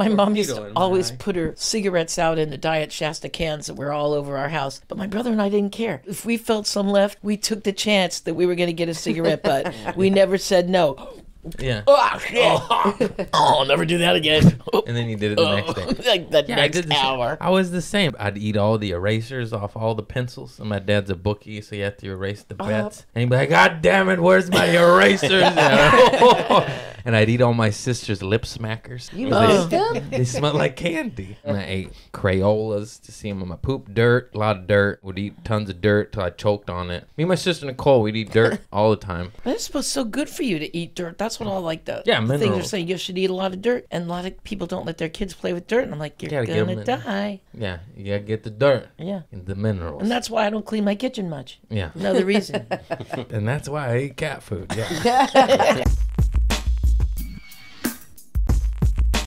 My mom used to always eye. put her cigarettes out in the Diet Shasta cans that were all over our house. But my brother and I didn't care. If we felt some left, we took the chance that we were going to get a cigarette butt. we never said no. Yeah. Oh, shit. oh, I'll never do that again. And then you did it the next day. like the Yeah, next did the same. hour. I was the same. I'd eat all the erasers off all the pencils. And my dad's a bookie, so you have to erase the uh-huh. bets. and he'd be like, God damn it, where's my erasers? And I'd eat all my sister's lip smackers. You 'Cause missed them? they, they smelled like candy. And I ate Crayolas to see them in my poop. Dirt, a lot of dirt. Would eat tons of dirt till I choked on it. Me and my sister Nicole, we'd eat dirt all the time. But it's supposed so good for you to eat dirt. That's what all like the Yeah, things are saying. You should eat a lot of dirt, and a lot of people don't let their kids play with dirt. And I'm like, you're Gotta gonna die. Yeah, you gotta get the dirt Yeah, and the minerals. and that's why I don't clean my kitchen much. yeah, Another reason. and that's why I eat cat food. Yeah.